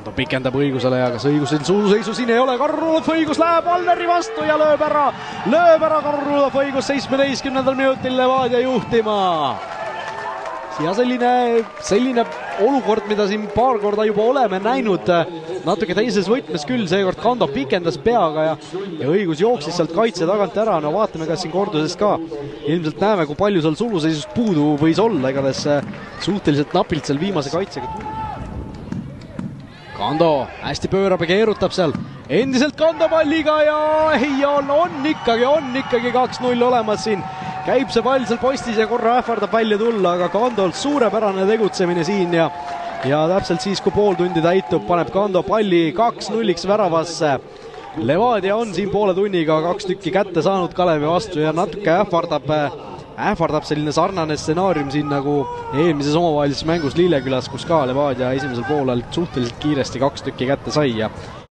Kando pikendab õigusele ja kas õigusel suuseisu siin ei ole, Karlov õigus läheb Alleri vastu ja lööb ära, lööb ära Karlov õigus seitsmeteistkümnendal minutil Levadia juhtima. ja selline, selline olukord, mida siin paar korda juba oleme näinud, natuke teises võtmes küll, seekord Kando pikendas peaga ja ja õigus jooksis sealt kaitse tagant ära, no vaatame, kas siin korduses ka ilmselt näeme, kui palju seal suluseisust puudu võis olla, igatahes suhteliselt napilt seal viimase kaitsega. tuli. Kando hästi pöörab ja keerutab seal, endiselt Kando palliga ja ei, on, on ikkagi, on ikkagi kaks-null olemas siin. käib see pall seal postis ja korra ähvardab välja tulla, aga Kandolt suurepärane tegutsemine siin ja ja täpselt siis, kui pool tundi täitub, paneb Kando palli kaks-nulliks väravasse. Levadia on siin poole tunniga kaks tükki kätte saanud Kalevi vastu ja natuke ähvardab ähvardab selline sarnane stsenaarium siin nagu eelmises omavahelises mängus Lillekülas, kus ka Levadia esimesel poolel suhteliselt kiiresti kaks tükki kätte sai ja